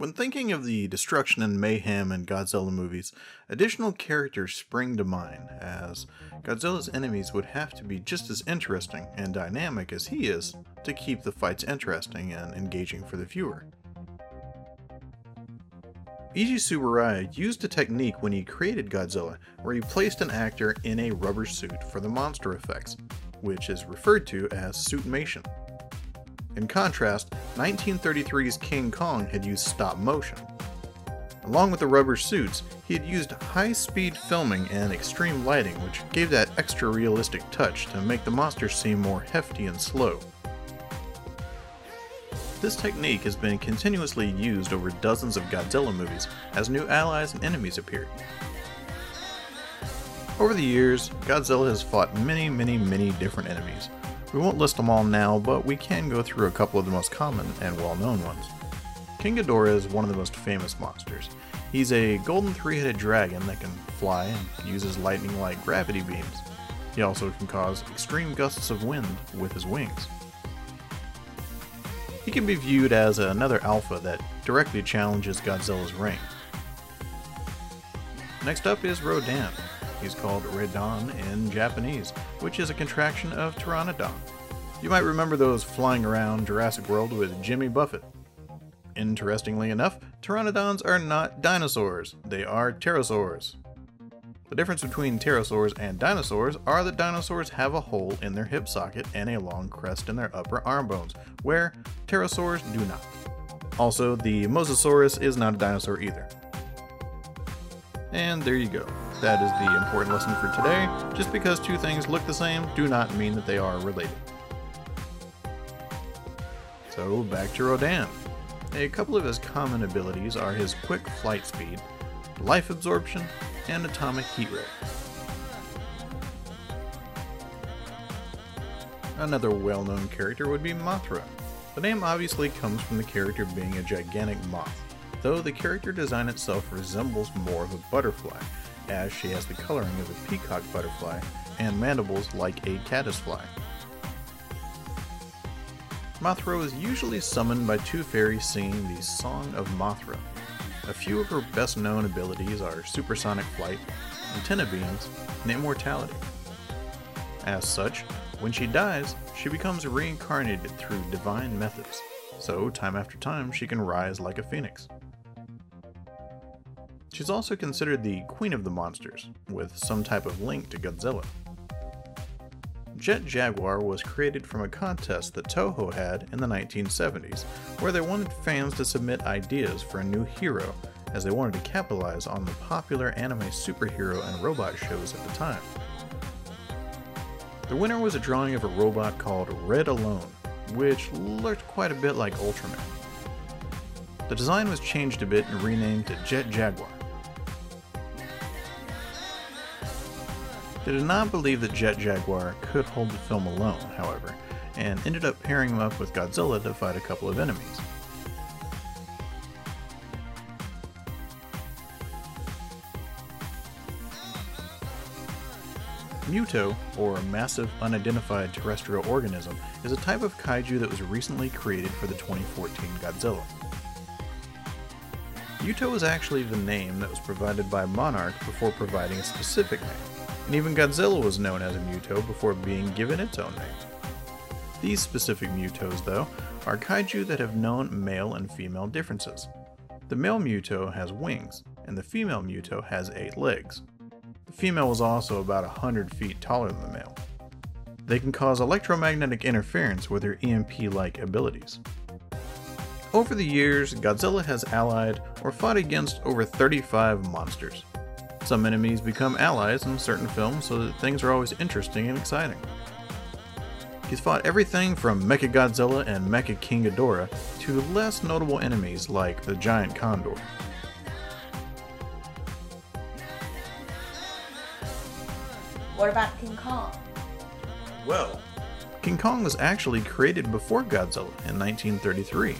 When thinking of the destruction and mayhem in Godzilla movies, additional characters spring to mind, as Godzilla's enemies would have to be just as interesting and dynamic as he is to keep the fights interesting and engaging for the viewer. Eiji Tsuburaya used a technique when he created Godzilla where he placed an actor in a rubber suit for the monster effects, which is referred to as suitmation. In contrast, 1933's King Kong had used stop motion. Along with the rubber suits, he had used high speed filming and extreme lighting, which gave that extra realistic touch to make the monsters seem more hefty and slow. This technique has been continuously used over dozens of Godzilla movies as new allies and enemies appeared. Over the years, Godzilla has fought many, many, many different enemies, we won't list them all now, but we can go through a couple of the most common and well known ones. King Ghidorah is one of the most famous monsters. He's a golden three headed dragon that can fly and uses lightning like gravity beams. He also can cause extreme gusts of wind with his wings. He can be viewed as another alpha that directly challenges Godzilla's reign. Next up is Rodan, He's called Radon in Japanese, which is a contraction of Pteranodon. You might remember those flying around Jurassic World with Jimmy Buffett. Interestingly enough, pteranodons are not dinosaurs, they are pterosaurs. The difference between pterosaurs and dinosaurs are that dinosaurs have a hole in their hip socket and a long crest in their upper arm bones, where pterosaurs do not. Also, the Mosasaurus is not a dinosaur either. And there you go. That is the important lesson for today. Just because two things look the same do not mean that they are related. So back to Rodan. A couple of his common abilities are his quick flight speed, life absorption, and atomic heat ray. Another well-known character would be Mothra. The name obviously comes from the character being a gigantic moth, though the character design itself resembles more of a butterfly, as she has the coloring of a peacock butterfly and mandibles like a caddisfly. Mothra is usually summoned by two fairies singing the Song of Mothra. A few of her best known abilities are supersonic flight, antenna beams, and immortality. As such, when she dies, she becomes reincarnated through divine methods, so time after time she can rise like a phoenix. She's also considered the queen of the monsters, with some type of link to Godzilla. Jet Jaguar was created from a contest that Toho had in the 1970s, where they wanted fans to submit ideas for a new hero, as they wanted to capitalize on the popular anime superhero and robot shows at the time. The winner was a drawing of a robot called Red Alone, which looked quite a bit like Ultraman. The design was changed a bit and renamed to Jet Jaguar. They did not believe that Jet Jaguar could hold the film alone, however, and ended up pairing him up with Godzilla to fight a couple of enemies. Muto, or Massive Unidentified Terrestrial Organism, is a type of kaiju that was recently created for the 2014 Godzilla. Muto is actually the name that was provided by Monarch before providing a specific name and even Godzilla was known as a Muto before being given its own name. These specific Mutos, though, are kaiju that have known male and female differences. the male Muto has wings, and the female Muto has eight legs. The female was also about 100 feet taller than the male. They can cause electromagnetic interference with their EMP like abilities. Over the years, Godzilla has allied or fought against over 35 monsters. Some enemies become allies in certain films so that things are always interesting and exciting. He's fought everything from Mecha Godzilla and Mecha King Ghidorah to less notable enemies like the Giant Condor. What about King Kong? Well, King Kong was actually created before Godzilla in 1933.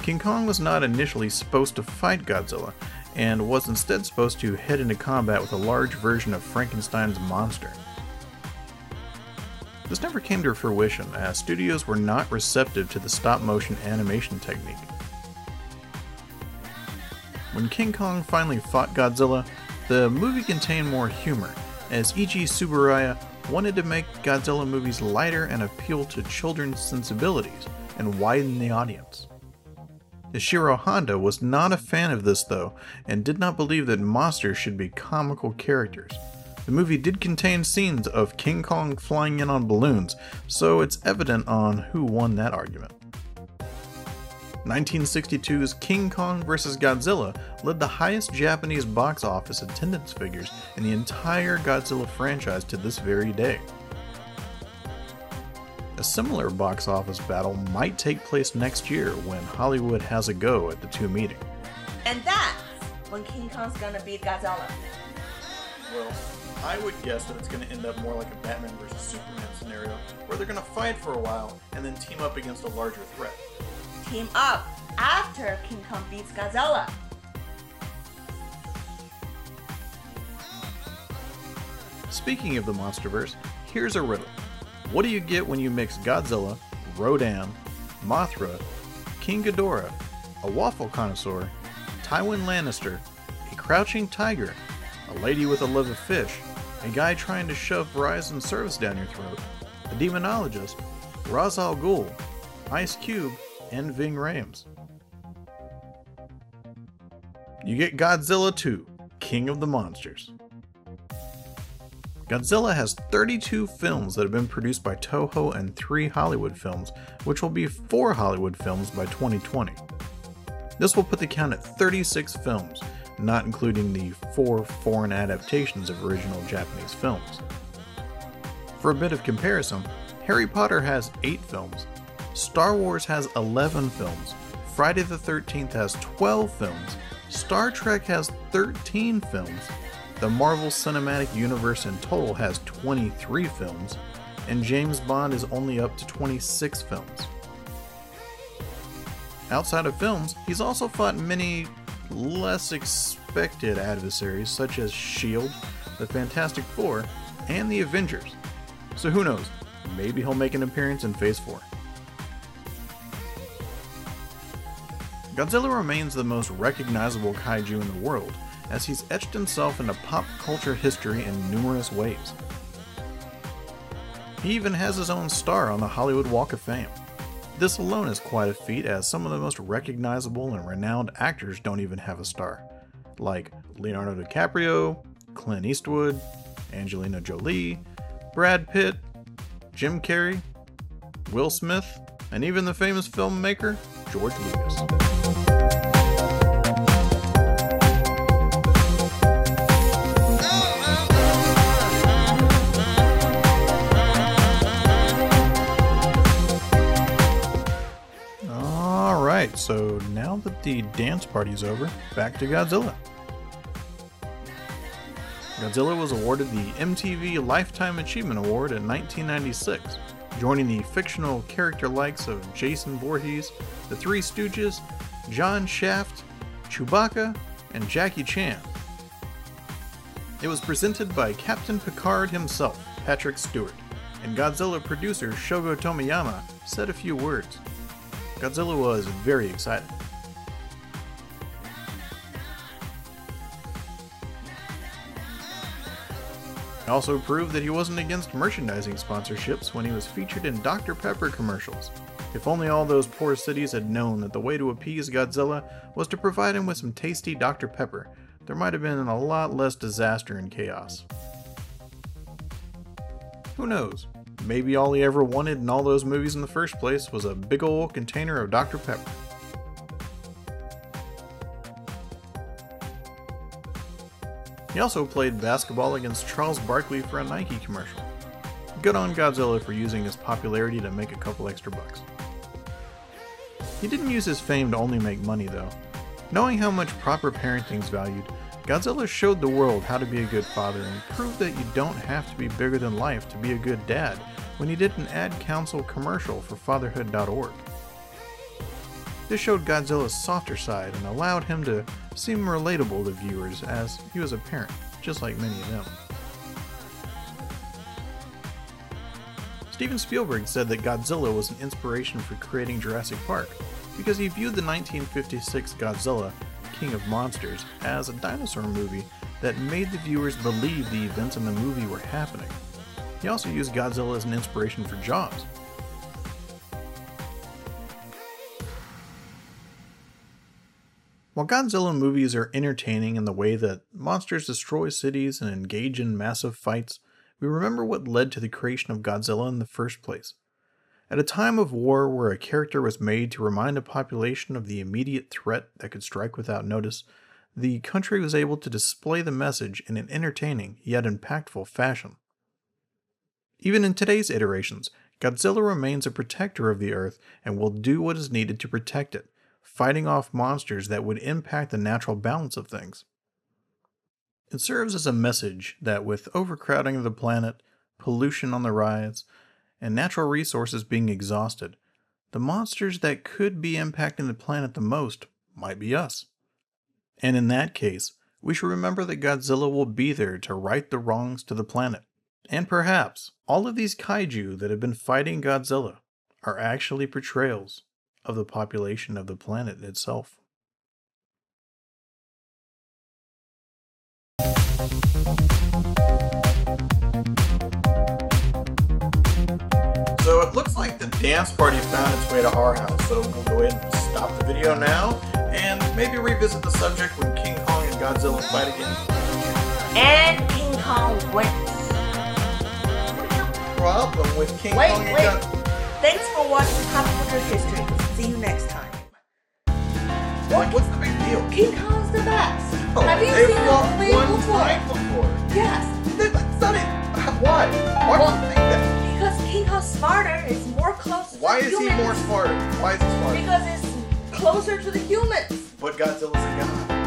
King Kong was not initially supposed to fight Godzilla, and was instead supposed to head into combat with a large version of Frankenstein's monster. This never came to fruition, as studios were not receptive to the stop motion animation technique. When King Kong finally fought Godzilla, the movie contained more humor, as Eiji Tsuburaya wanted to make Godzilla movies lighter and appeal to children's sensibilities and widen the audience. Ishiro Honda was not a fan of this though, and did not believe that monsters should be comical characters. The movie did contain scenes of King Kong flying in on balloons, so it's evident on who won that argument. 1962's King Kong vs. Godzilla led the highest Japanese box office attendance figures in the entire Godzilla franchise to this very day. A similar box office battle might take place next year when Hollywood has a go at the two meeting. And that's when King Kong's gonna beat Godzilla. Well, I would guess that it's going to end up more like a Batman versus Superman scenario, where they're going to fight for a while and then team up against a larger threat. Team up after King Kong beats Godzilla. Speaking of the Monsterverse, here's a riddle. What do you get when you mix Godzilla, Rodan, Mothra, King Ghidorah, a waffle connoisseur, Tywin Lannister, a crouching tiger, a lady with a love of fish, a guy trying to shove Verizon service down your throat, a demonologist, Ra's al Ghul, Ice Cube, and Ving Rhames. You get Godzilla 2, King of the Monsters. Godzilla has 32 films that have been produced by Toho and 3 Hollywood films, which will be 4 Hollywood films by 2020. This will put the count at 36 films, not including the 4 foreign adaptations of original Japanese films. For a bit of comparison, Harry Potter has 8 films, Star Wars has 11 films, Friday the 13th has 12 films, Star Trek has 13 films, the Marvel Cinematic Universe in total has 23 films, and James Bond is only up to 26 films. Outside of films, he's also fought many less expected adversaries such as S.H.I.E.L.D., the Fantastic Four, and the Avengers. So who knows, maybe he'll make an appearance in Phase 4. Godzilla remains the most recognizable kaiju in the world, as he's etched himself into pop culture history in numerous ways. He even has his own star on the Hollywood Walk of Fame. This alone is quite a feat, as some of the most recognizable and renowned actors don't even have a star, like Leonardo DiCaprio, Clint Eastwood, Angelina Jolie, Brad Pitt, Jim Carrey, Will Smith, and even the famous filmmaker George Lucas. So now that the dance party's over, back to Godzilla. Godzilla was awarded the MTV Lifetime Achievement Award in 1996, joining the fictional character likes of Jason Voorhees, the Three Stooges, John Shaft, Chewbacca, and Jackie Chan. It was presented by Captain Picard himself, Patrick Stewart, and Godzilla producer Shogo Tomiyama said a few words. Godzilla was very excited. He also proved that he wasn't against merchandising sponsorships when he was featured in Dr. Pepper commercials. If only all those poor cities had known that the way to appease Godzilla was to provide him with some tasty Dr. Pepper, there might have been a lot less disaster and chaos. Who knows? Maybe all he ever wanted in all those movies in the first place was a big ol' container of Dr. Pepper. He also played basketball against Charles Barkley for a Nike commercial. Good on Godzilla for using his popularity to make a couple extra bucks. He didn't use his fame to only make money though. Knowing how much proper parenting is valued, Godzilla showed the world how to be a good father and proved that you don't have to be bigger than life to be a good dad when he did an ad council commercial for fatherhood.org. This showed Godzilla's softer side and allowed him to seem relatable to viewers as he was a parent, just like many of them. Steven Spielberg said that Godzilla was an inspiration for creating Jurassic Park because he viewed the 1956 Godzilla King of Monsters as a dinosaur movie that made the viewers believe the events in the movie were happening. He also used Godzilla as an inspiration for Jaws. While Godzilla movies are entertaining in the way that monsters destroy cities and engage in massive fights, we remember what led to the creation of Godzilla in the first place. At a time of war where a character was made to remind a population of the immediate threat that could strike without notice, the country was able to display the message in an entertaining yet impactful fashion. Even in today's iterations, Godzilla remains a protector of the Earth and will do what is needed to protect it, fighting off monsters that would impact the natural balance of things. It serves as a message that with overcrowding of the planet, pollution on the rise, and natural resources being exhausted, the monsters that could be impacting the planet the most might be us. And in that case, we should remember that Godzilla will be there to right the wrongs to the planet. And perhaps all of these kaiju that have been fighting Godzilla are actually portrayals of the population of the planet itself. Looks like the dance party found its way to our house, so we'll go ahead and stop the video now and maybe revisit the subject when King Kong and Godzilla fight again. And King Kong wins. Problem with King Wait, Kong and wait. Godzilla? Thanks for watching Pop Culture History. See you next time. What? What's the big deal? King Kong's the best. Oh, Have you seen the movie before? before. Yes, That's not it. Why? Why do you think that? Smarter. It's more close to Why is he more smart? Why is he smart? Because it's closer to the humans. But Godzilla's a god.